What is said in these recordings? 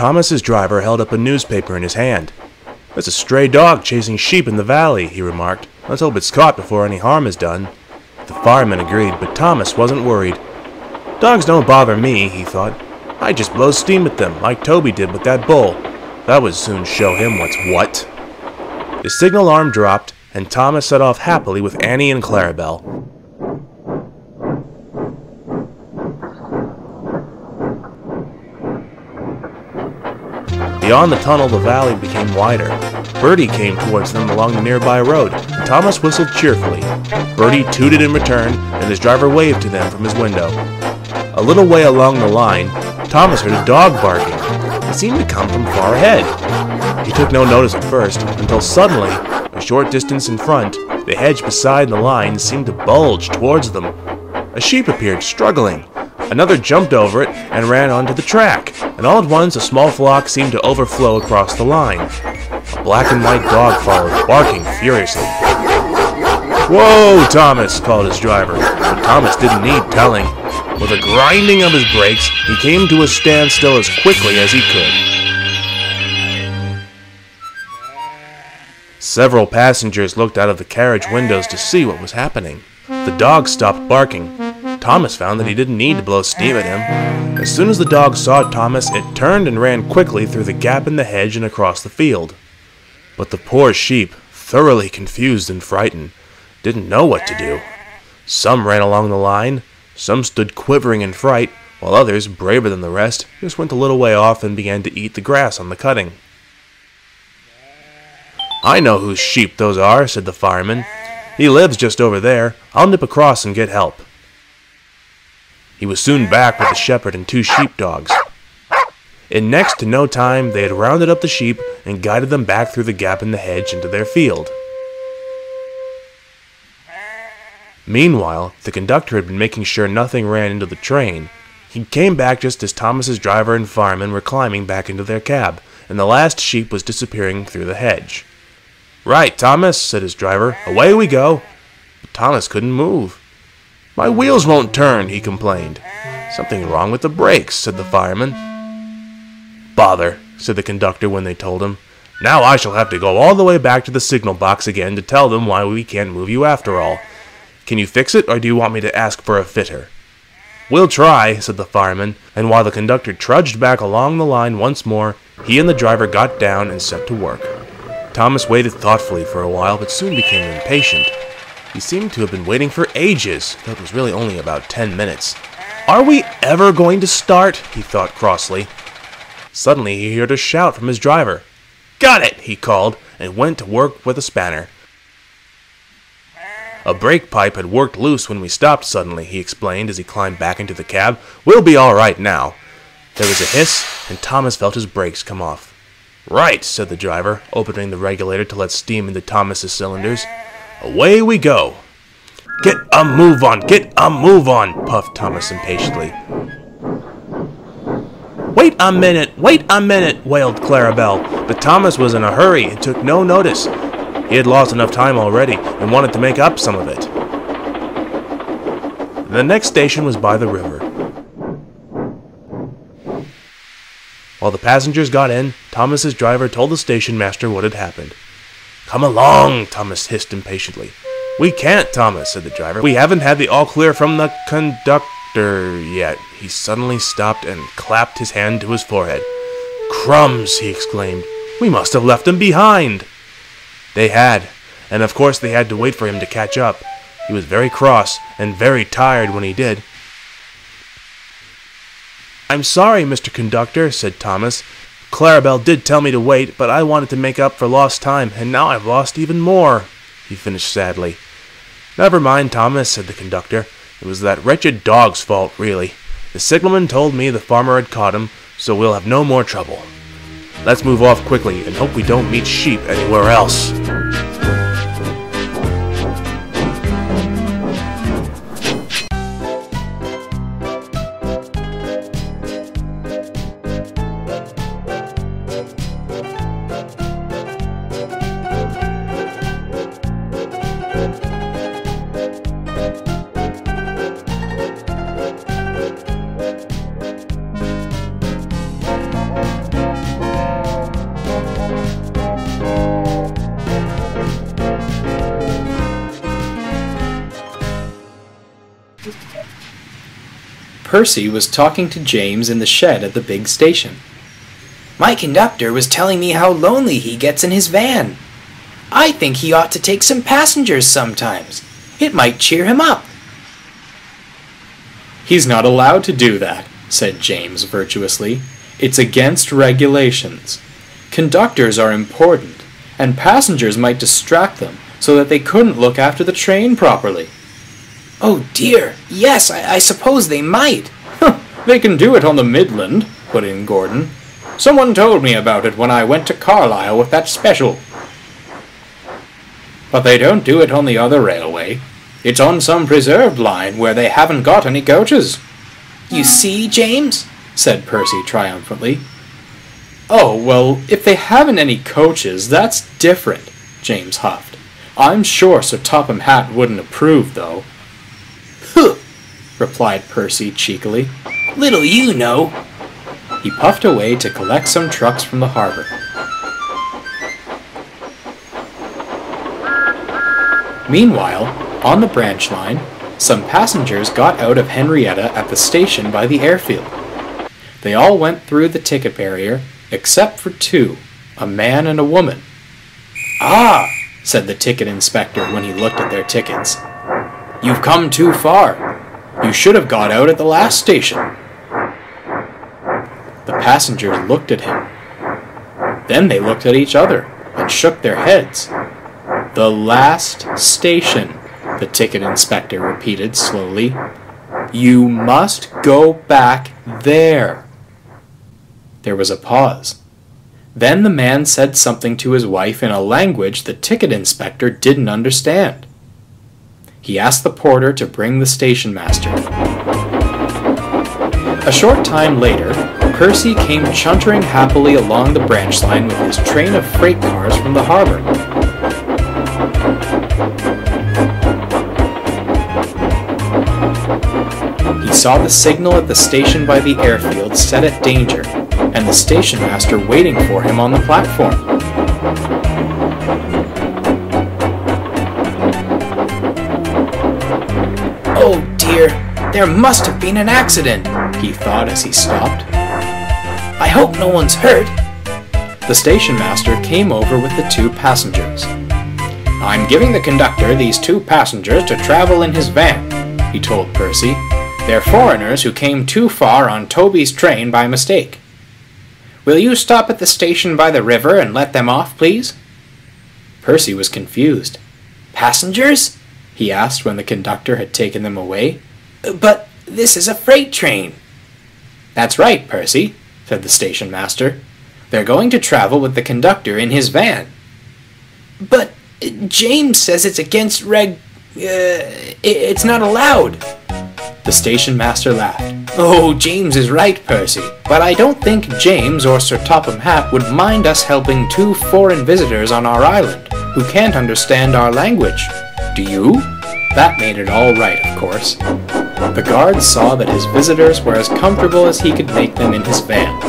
Thomas's driver held up a newspaper in his hand. There's a stray dog chasing sheep in the valley, he remarked. Let's hope it's caught before any harm is done. The fireman agreed, but Thomas wasn't worried. Dogs don't bother me, he thought. I just blow steam at them, like Toby did with that bull. That would soon show him what's what. The signal arm dropped, and Thomas set off happily with Annie and Clarabelle. Beyond the tunnel, the valley became wider. Bertie came towards them along the nearby road. and Thomas whistled cheerfully. Bertie tooted in return, and his driver waved to them from his window. A little way along the line, Thomas heard a dog barking. It seemed to come from far ahead. He took no notice at first, until suddenly, a short distance in front, the hedge beside the line seemed to bulge towards them. A sheep appeared, struggling. Another jumped over it and ran onto the track, and all at once a small flock seemed to overflow across the line. A black and white dog followed, barking furiously. Whoa, Thomas, called his driver, but Thomas didn't need telling. With a grinding of his brakes, he came to a standstill as quickly as he could. Several passengers looked out of the carriage windows to see what was happening. The dog stopped barking, Thomas found that he didn't need to blow steam at him. As soon as the dog saw Thomas, it turned and ran quickly through the gap in the hedge and across the field. But the poor sheep, thoroughly confused and frightened, didn't know what to do. Some ran along the line, some stood quivering in fright, while others, braver than the rest, just went a little way off and began to eat the grass on the cutting. I know whose sheep those are, said the fireman. He lives just over there. I'll nip across and get help. He was soon back with a shepherd and two sheepdogs. In next to no time, they had rounded up the sheep and guided them back through the gap in the hedge into their field. Meanwhile, the conductor had been making sure nothing ran into the train. He came back just as Thomas's driver and fireman were climbing back into their cab, and the last sheep was disappearing through the hedge. Right, Thomas, said his driver. Away we go. But Thomas couldn't move. My wheels won't turn, he complained. Something wrong with the brakes, said the fireman. Bother, said the conductor when they told him. Now I shall have to go all the way back to the signal box again to tell them why we can't move you after all. Can you fix it, or do you want me to ask for a fitter? We'll try, said the fireman, and while the conductor trudged back along the line once more, he and the driver got down and set to work. Thomas waited thoughtfully for a while, but soon became impatient. He seemed to have been waiting for ages, though it was really only about ten minutes. Are we ever going to start? he thought crossly. Suddenly he heard a shout from his driver. Got it, he called, and went to work with a spanner. A brake pipe had worked loose when we stopped suddenly, he explained as he climbed back into the cab. We'll be all right now. There was a hiss, and Thomas felt his brakes come off. Right, said the driver, opening the regulator to let steam into Thomas's cylinders. Away we go. Get a move on, get a move on, puffed Thomas impatiently. Wait a minute, wait a minute, wailed Clarabelle, but Thomas was in a hurry and took no notice. He had lost enough time already and wanted to make up some of it. The next station was by the river. While the passengers got in, Thomas's driver told the station master what had happened. Come along, Thomas hissed impatiently. We can't, Thomas, said the driver. We haven't had the all clear from the conductor yet. He suddenly stopped and clapped his hand to his forehead. Crumbs, he exclaimed. We must have left him behind. They had, and of course they had to wait for him to catch up. He was very cross and very tired when he did. I'm sorry, Mr. Conductor, said Thomas. Clarabelle did tell me to wait, but I wanted to make up for lost time, and now I've lost even more, he finished sadly. Never mind, Thomas, said the conductor. It was that wretched dog's fault, really. The signalman told me the farmer had caught him, so we'll have no more trouble. Let's move off quickly and hope we don't meet sheep anywhere else. Percy was talking to James in the shed at the big station. My conductor was telling me how lonely he gets in his van. I think he ought to take some passengers sometimes. It might cheer him up. He's not allowed to do that, said James virtuously. It's against regulations. Conductors are important, and passengers might distract them so that they couldn't look after the train properly. Oh dear, yes, I, I suppose they might. they can do it on the Midland, put in Gordon. Someone told me about it when I went to Carlisle with that special. But they don't do it on the other railway. It's on some preserved line where they haven't got any coaches. You see, James? said Percy triumphantly. Oh, well, if they haven't any coaches, that's different, James huffed. I'm sure Sir Topham Hatt wouldn't approve, though. Huh, replied Percy cheekily. Little you know. He puffed away to collect some trucks from the harbor. Meanwhile, on the branch line, some passengers got out of Henrietta at the station by the airfield. They all went through the ticket barrier, except for two, a man and a woman. Ah, said the ticket inspector when he looked at their tickets. You've come too far. You should have got out at the last station. The passengers looked at him. Then they looked at each other and shook their heads. The last station, the ticket inspector repeated slowly. You must go back there. There was a pause. Then the man said something to his wife in a language the ticket inspector didn't understand. He asked the porter to bring the station master. A short time later, Percy came chuntering happily along the branch line with his train of freight cars from the harbor. He saw the signal at the station by the airfield set at danger, and the station master waiting for him on the platform. There must have been an accident, he thought as he stopped. I hope no one's hurt. The station master came over with the two passengers. I'm giving the conductor these two passengers to travel in his van, he told Percy. They're foreigners who came too far on Toby's train by mistake. Will you stop at the station by the river and let them off, please? Percy was confused. Passengers? he asked when the conductor had taken them away. But this is a freight train. That's right, Percy, said the station master. They're going to travel with the conductor in his van. But James says it's against reg. Uh, it's not allowed. The station master laughed. Oh, James is right, Percy. But I don't think James or Sir Topham Hatt would mind us helping two foreign visitors on our island who can't understand our language. Do you? That made it all right, of course. The guards saw that his visitors were as comfortable as he could make them in his van.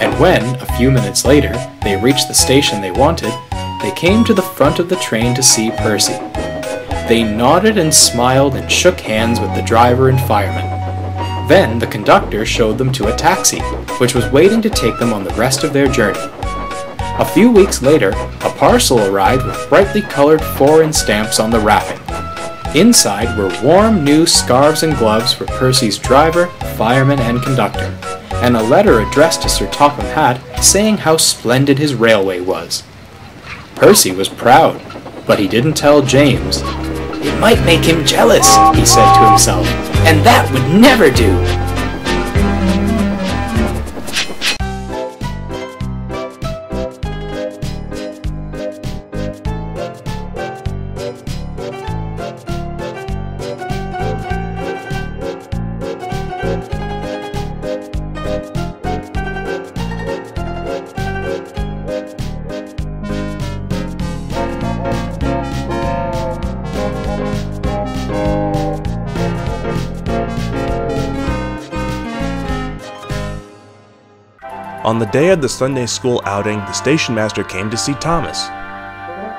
And when, a few minutes later, they reached the station they wanted, they came to the front of the train to see Percy. They nodded and smiled and shook hands with the driver and fireman. Then the conductor showed them to a taxi, which was waiting to take them on the rest of their journey. A few weeks later, a parcel arrived with brightly colored foreign stamps on the wrapping. Inside were warm new scarves and gloves for Percy's driver, fireman, and conductor, and a letter addressed to Sir Topham Hatt saying how splendid his railway was. Percy was proud, but he didn't tell James. It might make him jealous, he said to himself, and that would never do. Day of the Sunday school outing, the station master came to see Thomas.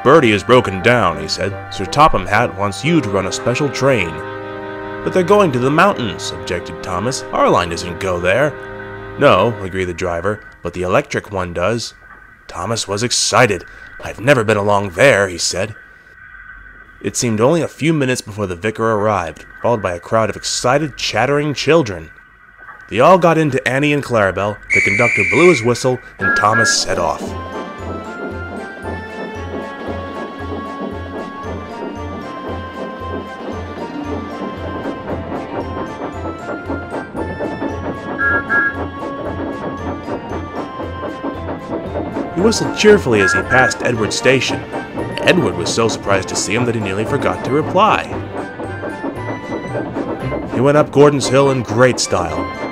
Bertie is broken down, he said. Sir Topham Hatt wants you to run a special train. But they're going to the mountains, objected Thomas. Our line doesn't go there. No, agreed the driver, but the electric one does. Thomas was excited. I've never been along there, he said. It seemed only a few minutes before the vicar arrived, followed by a crowd of excited, chattering children. They all got into Annie and Clarabelle, the conductor blew his whistle, and Thomas set off. He whistled cheerfully as he passed Edward's station. Edward was so surprised to see him that he nearly forgot to reply. He went up Gordon's Hill in great style.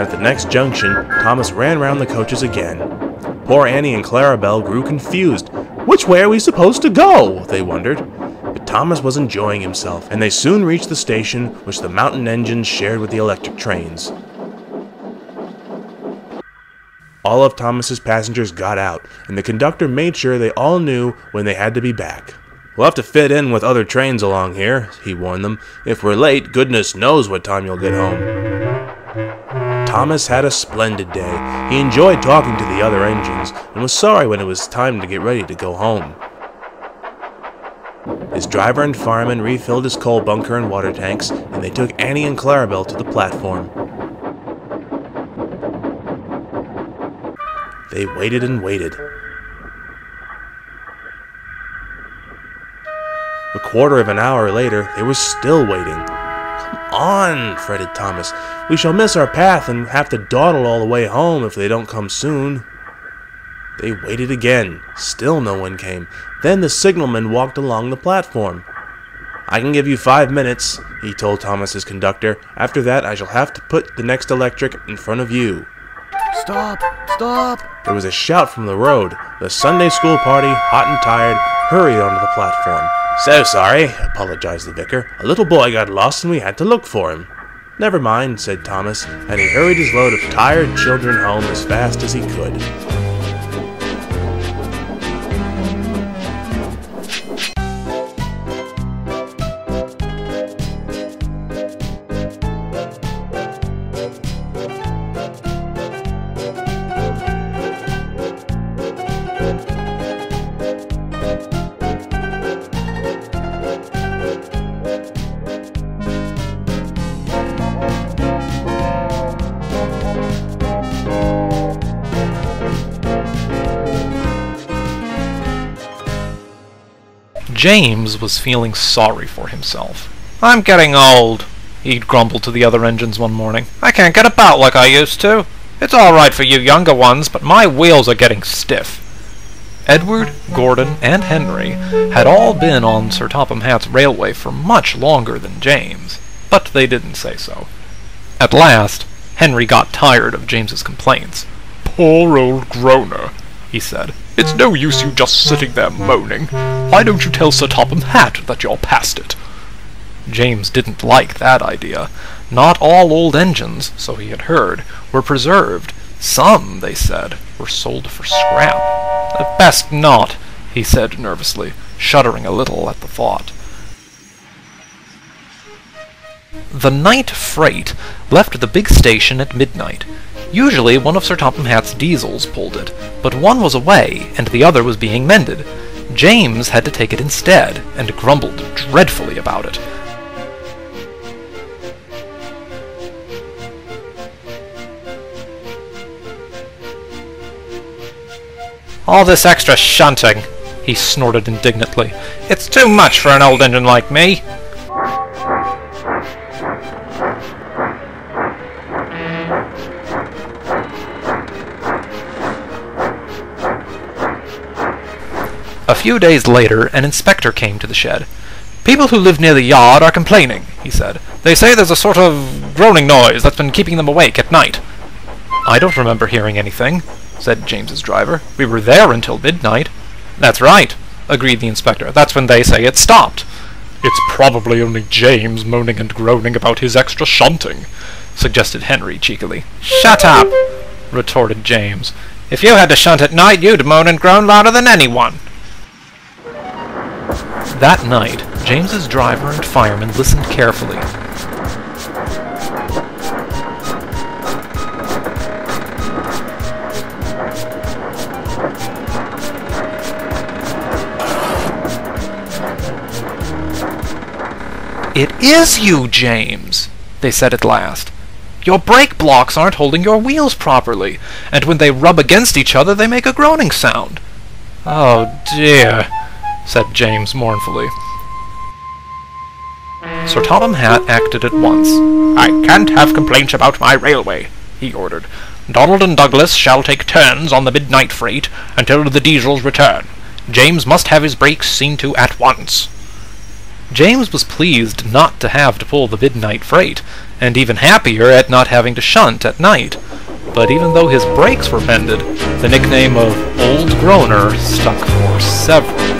At the next junction, Thomas ran round the coaches again. Poor Annie and Clarabelle grew confused. Which way are we supposed to go? They wondered. But Thomas was enjoying himself, and they soon reached the station which the mountain engines shared with the electric trains. All of Thomas's passengers got out, and the conductor made sure they all knew when they had to be back. We'll have to fit in with other trains along here, he warned them. If we're late, goodness knows what time you'll get home. Thomas had a splendid day. He enjoyed talking to the other engines, and was sorry when it was time to get ready to go home. His driver and fireman refilled his coal bunker and water tanks, and they took Annie and Clarabelle to the platform. They waited and waited. A quarter of an hour later, they were still waiting. On, fretted Thomas. We shall miss our path and have to dawdle all the way home if they don't come soon. They waited again. Still no one came. Then the signalman walked along the platform. I can give you five minutes, he told Thomas's conductor. After that, I shall have to put the next electric in front of you. Stop! Stop! There was a shout from the road. The Sunday school party, hot and tired, hurried onto the platform. So sorry, apologized the vicar. A little boy got lost and we had to look for him. Never mind, said Thomas, and he hurried his load of tired children home as fast as he could. James was feeling sorry for himself. I'm getting old, he'd grumbled to the other engines one morning. I can't get about like I used to. It's all right for you younger ones, but my wheels are getting stiff. Edward, Gordon, and Henry had all been on Sir Topham Hatt's railway for much longer than James, but they didn't say so. At last, Henry got tired of James's complaints. Poor old groaner, he said. It's no use you just sitting there moaning. Why don't you tell Sir Topham Hatt that you're past it? James didn't like that idea. Not all old engines, so he had heard, were preserved. Some, they said, were sold for scrap. Best not, he said nervously, shuddering a little at the thought. The night freight left the big station at midnight. Usually one of Sir Topham Hatt's diesels pulled it, but one was away and the other was being mended. James had to take it instead, and grumbled dreadfully about it. All this extra shunting, he snorted indignantly. It's too much for an old engine like me. Few days later, an inspector came to the shed. People who live near the yard are complaining, he said. They say there's a sort of groaning noise that's been keeping them awake at night. I don't remember hearing anything, said James's driver. We were there until midnight. That's right, agreed the inspector. That's when they say it stopped. It's probably only James moaning and groaning about his extra shunting, suggested Henry cheekily. Shut up, retorted James. If you had to shunt at night, you'd moan and groan louder than anyone. That night, James's driver and fireman listened carefully. It is you, James, they said at last. Your brake blocks aren't holding your wheels properly, and when they rub against each other they make a groaning sound. Oh dear, said James mournfully. Sir Topham Hatt acted at once. I can't have complaints about my railway, he ordered. Donald and Douglas shall take turns on the midnight freight until the diesels return. James must have his brakes seen to at once. James was pleased not to have to pull the midnight freight, and even happier at not having to shunt at night. But even though his brakes were mended, the nickname of Old Groaner stuck for several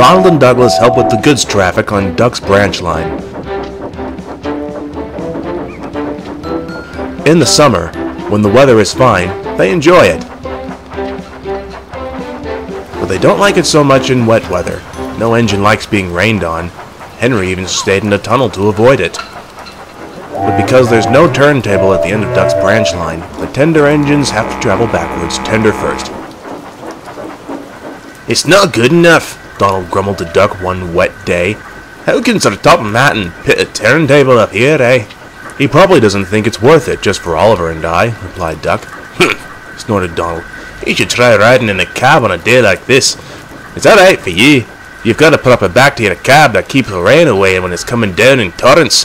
Donald and Douglas help with the goods traffic on Duck's branch line. In the summer, when the weather is fine, they enjoy it. But they don't like it so much in wet weather. No engine likes being rained on. Henry even stayed in a tunnel to avoid it. But because there's no turntable at the end of Duck's branch line, the tender engines have to travel backwards, tender first. It's not good enough, Donald grumbled to Duck one wet day. How can Sir Topham Hatt pit a turntable up here, eh? He probably doesn't think it's worth it just for Oliver and I, replied Duck. Humph, snorted Donald. You should try riding in a cab on a day like this. Is that right for you? You've got to put up a back to your cab that keeps the rain away when it's coming down in torrents.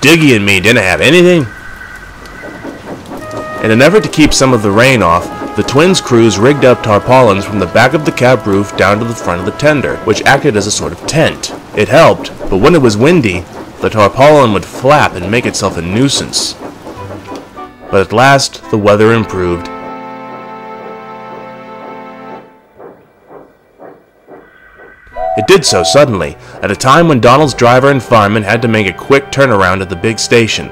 Duggy and me didn't have anything. In an effort to keep some of the rain off, the twins' crews rigged up tarpaulins from the back of the cab roof down to the front of the tender, which acted as a sort of tent. It helped, but when it was windy, the tarpaulin would flap and make itself a nuisance. But at last, the weather improved. It did so suddenly, at a time when Donald's driver and fireman had to make a quick turnaround at the big station,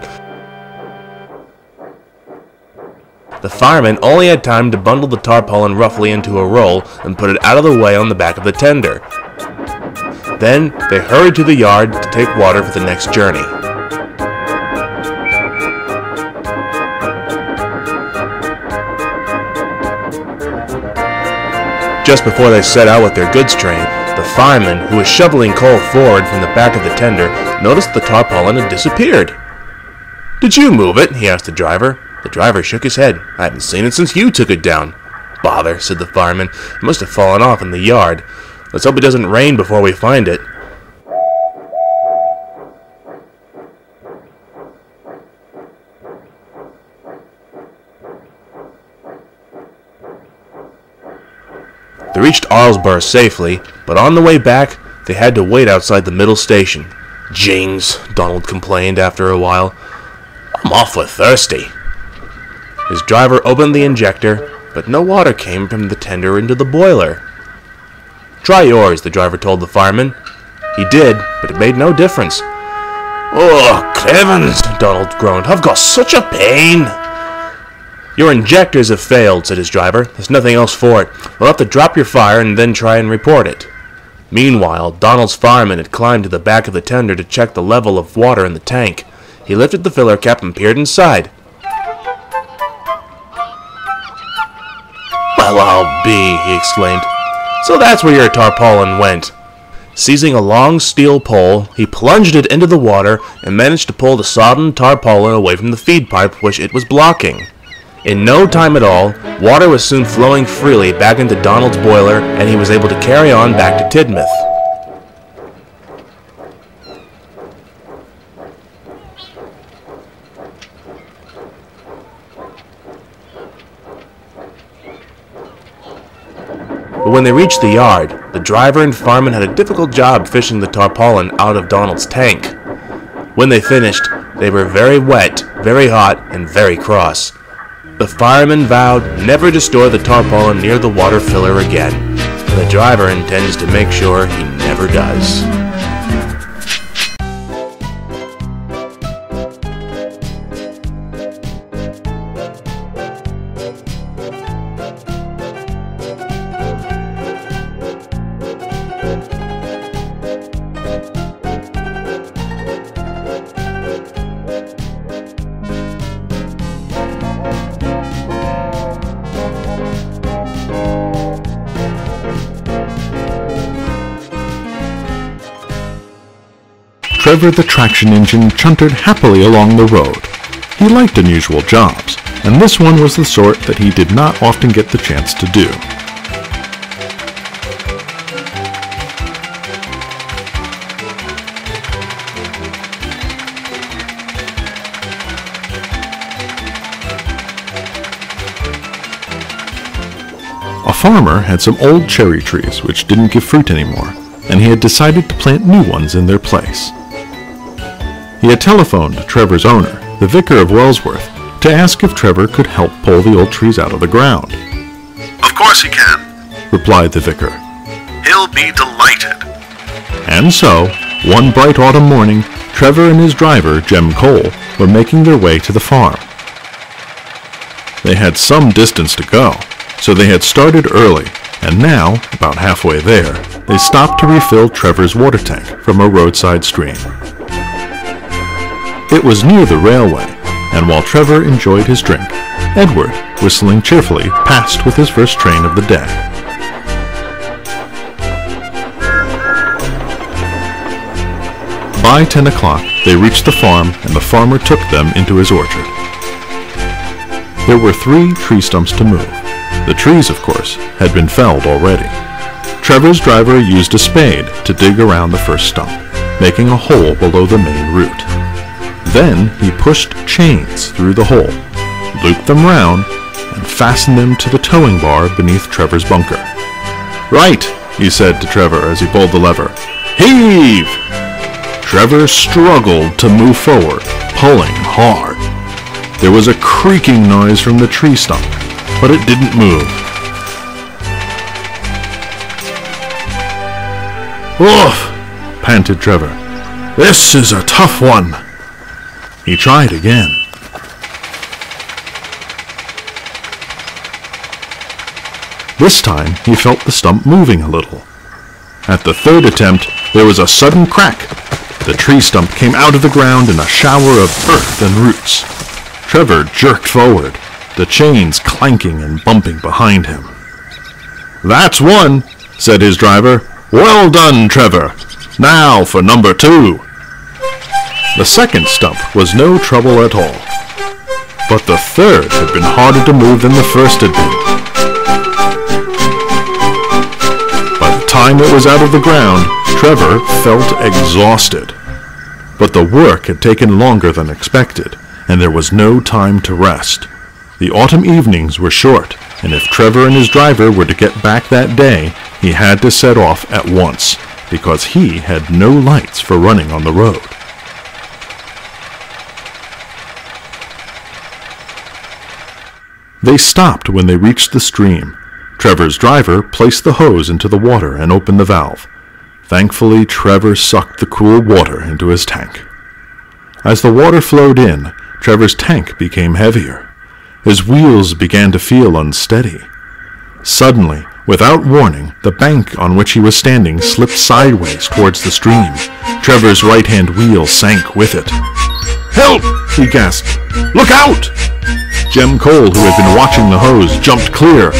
The fireman only had time to bundle the tarpaulin roughly into a roll and put it out of the way on the back of the tender. Then they hurried to the yard to take water for the next journey. Just before they set out with their goods train, the fireman, who was shoveling coal forward from the back of the tender, noticed the tarpaulin had disappeared. Did you move it? he asked the driver. The driver shook his head. I haven't seen it since you took it down. Bother, said the fireman. It must have fallen off in the yard. Let's hope it doesn't rain before we find it. They reached Arlesburgh safely, but on the way back, they had to wait outside the middle station. Jings, Donald complained after a while. I'm awfully thirsty. His driver opened the injector, but no water came from the tender into the boiler. Try yours, the driver told the fireman. He did, but it made no difference. Oh, Clevens, Donald groaned. I've got such a pain. Your injectors have failed, said his driver. There's nothing else for it. We'll have to drop your fire and then try and report it. Meanwhile, Donald's fireman had climbed to the back of the tender to check the level of water in the tank. He lifted the filler cap and peered inside. Well, I'll be, he exclaimed. So that's where your tarpaulin went. Seizing a long steel pole, he plunged it into the water and managed to pull the sodden tarpaulin away from the feed pipe which it was blocking. In no time at all, water was soon flowing freely back into Donald's boiler and he was able to carry on back to Tidmouth. But when they reached the yard, the driver and fireman had a difficult job fishing the tarpaulin out of Donald's tank. When they finished, they were very wet, very hot, and very cross. The fireman vowed never to store the tarpaulin near the water filler again, and the driver intends to make sure he never does. Trevor the traction engine chuntered happily along the road. He liked unusual jobs, and this one was the sort that he did not often get the chance to do. A farmer had some old cherry trees which didn't give fruit anymore, and he had decided to plant new ones in their place. He had telephoned Trevor's owner, the vicar of Wellsworth, to ask if Trevor could help pull the old trees out of the ground. Of course he can, Replied the vicar. he'll be delighted. And so, one bright autumn morning, Trevor and his driver, Jem Cole, were making their way to the farm. They had some distance to go, so they had started early, and now, about halfway there, they stopped to refill Trevor's water tank from a roadside stream. It was near the railway, and while Trevor enjoyed his drink, Edward, whistling cheerfully, passed with his first train of the day. By 10 o'clock, they reached the farm, and the farmer took them into his orchard. There were three tree stumps to move. The trees, of course, had been felled already. Trevor's driver used a spade to dig around the first stump, making a hole below the main root. Then he pushed chains through the hole, looped them round, and fastened them to the towing bar beneath Trevor's bunker. Right, he said to Trevor as he pulled the lever. Heave! Trevor struggled to move forward, pulling hard. There was a creaking noise from the tree stump, but it didn't move. Oof! panted Trevor. This is a tough one. He tried again. This time he felt the stump moving a little. At the third attempt, there was a sudden crack. The tree stump came out of the ground in a shower of earth and roots. Trevor jerked forward, the chains clanking and bumping behind him. That's one, said his driver. Well done, Trevor. Now for number two. The second stump was no trouble at all. But the third had been harder to move than the first had been. By the time it was out of the ground, Trevor felt exhausted. But the work had taken longer than expected, and there was no time to rest. The autumn evenings were short, and if Trevor and his driver were to get back that day, he had to set off at once, because he had no lights for running on the road. They stopped when they reached the stream. Trevor's driver placed the hose into the water and opened the valve. Thankfully, Trevor sucked the cool water into his tank. As the water flowed in, Trevor's tank became heavier. His wheels began to feel unsteady. Suddenly, without warning, the bank on which he was standing slipped sideways towards the stream. Trevor's right-hand wheel sank with it. Help! he gasped. Look out! Jem Cole, who had been watching the hose, jumped clear.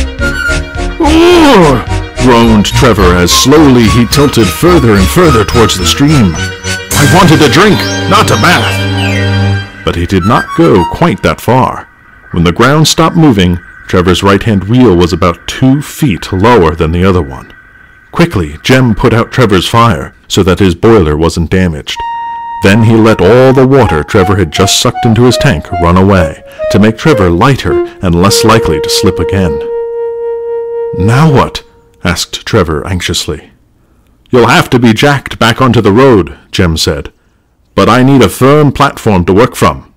Ooh! groaned Trevor as slowly he tilted further and further towards the stream. I wanted a drink, not a bath. But he did not go quite that far. When the ground stopped moving, Trevor's right-hand wheel was about two feet lower than the other one. Quickly, Jem put out Trevor's fire so that his boiler wasn't damaged. Then he let all the water Trevor had just sucked into his tank run away to make Trevor lighter and less likely to slip again. Now what? asked Trevor anxiously. You'll have to be jacked back onto the road, Jem said. But I need a firm platform to work from.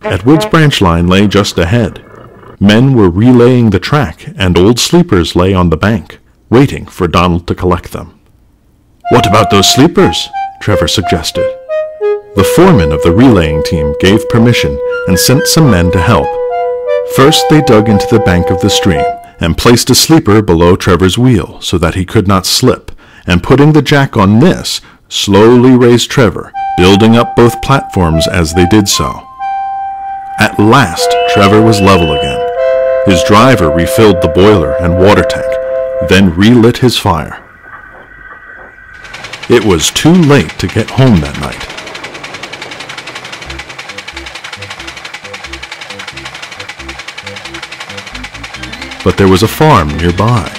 Edward's branch line lay just ahead. Men were relaying the track, and old sleepers lay on the bank, waiting for Donald to collect them. What about those sleepers? Trevor suggested. The foreman of the relaying team gave permission and sent some men to help. First, they dug into the bank of the stream and placed a sleeper below Trevor's wheel so that he could not slip, and putting the jack on this, slowly raised Trevor, building up both platforms as they did so. At last, Trevor was level again. His driver refilled the boiler and water tank, then relit his fire. It was too late to get home that night. But there was a farm nearby.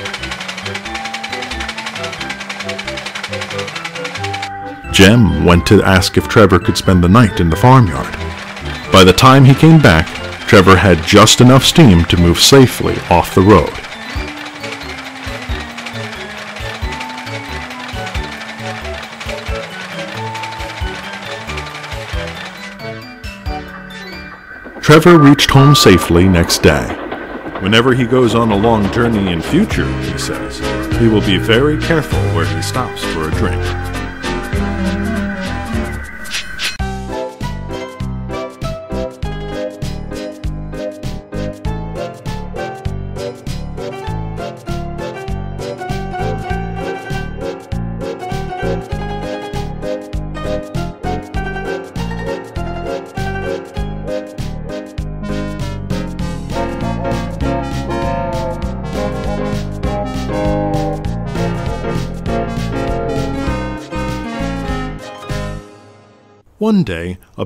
Jem went to ask if Trevor could spend the night in the farmyard. By the time he came back, Trevor had just enough steam to move safely off the road. Trevor reached home safely next day. Whenever he goes on a long journey in future, he says, he will be very careful where he stops for a drink.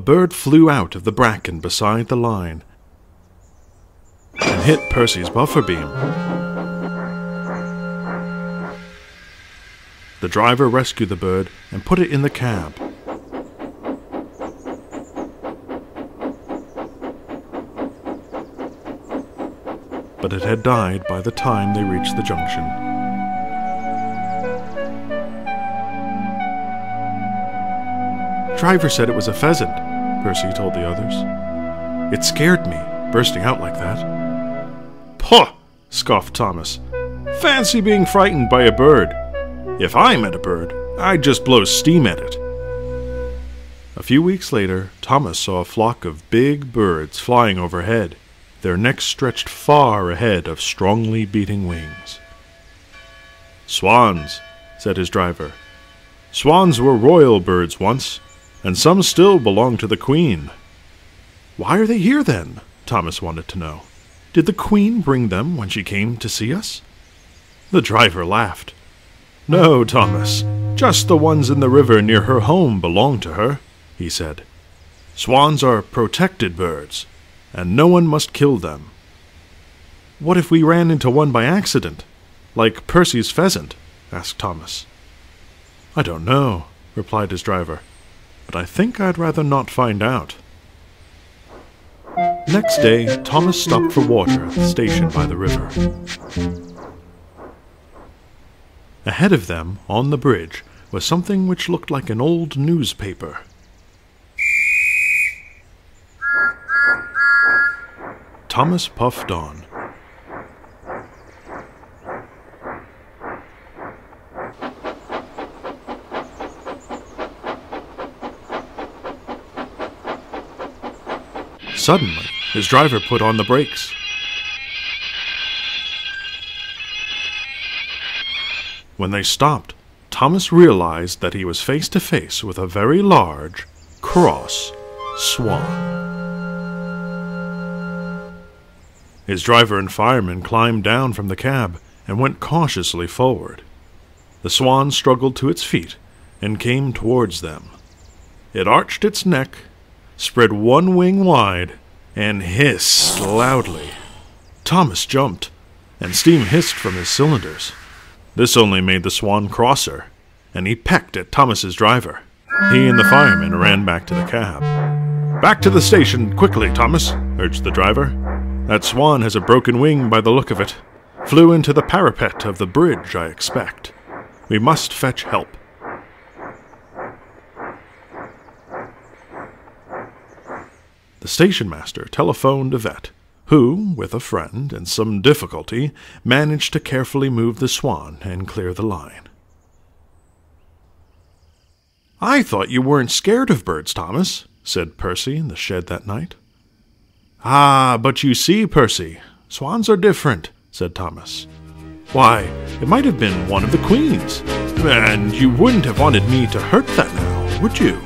Bird flew out of the bracken beside the line and hit Percy's buffer beam. The driver rescued the bird and put it in the cab. But it had died by the time they reached the junction. Driver said it was a pheasant, Percy told the others. It scared me, bursting out like that. Puh! scoffed Thomas. Fancy being frightened by a bird. If I met a bird, I'd just blow steam at it. A few weeks later, Thomas saw a flock of big birds flying overhead, their necks stretched far ahead of strongly beating wings. Swans, said his driver. Swans were royal birds once, and some still belong to the Queen. Why are they here then? Thomas wanted to know. Did the Queen bring them when she came to see us? The driver laughed. No, Thomas, just the ones in the river near her home belong to her, he said. Swans are protected birds, and no one must kill them. What if we ran into one by accident, like Percy's pheasant? asked Thomas. I don't know, replied his driver but I think I'd rather not find out. Next day, Thomas stopped for water at the station by the river. Ahead of them, on the bridge, was something which looked like an old newspaper. Thomas puffed on. Suddenly, his driver put on the brakes. When they stopped, Thomas realized that he was face to face with a very large, cross swan. His driver and fireman climbed down from the cab and went cautiously forward. The swan struggled to its feet and came towards them. It arched its neck spread one wing wide, and hissed loudly. Thomas jumped, and steam hissed from his cylinders. This only made the swan crosser, and he pecked at Thomas's driver. He and the fireman ran back to the cab. Back to the station, quickly, Thomas, urged the driver. That swan has a broken wing by the look of it. Flew into the parapet of the bridge, I expect. We must fetch help. The station master telephoned Yvette, who, with a friend and some difficulty, managed to carefully move the swan and clear the line. I thought you weren't scared of birds, Thomas, said Percy in the shed that night. Ah, but you see, Percy, swans are different, said Thomas. Why, it might have been one of the queens. And you wouldn't have wanted me to hurt that now, would you?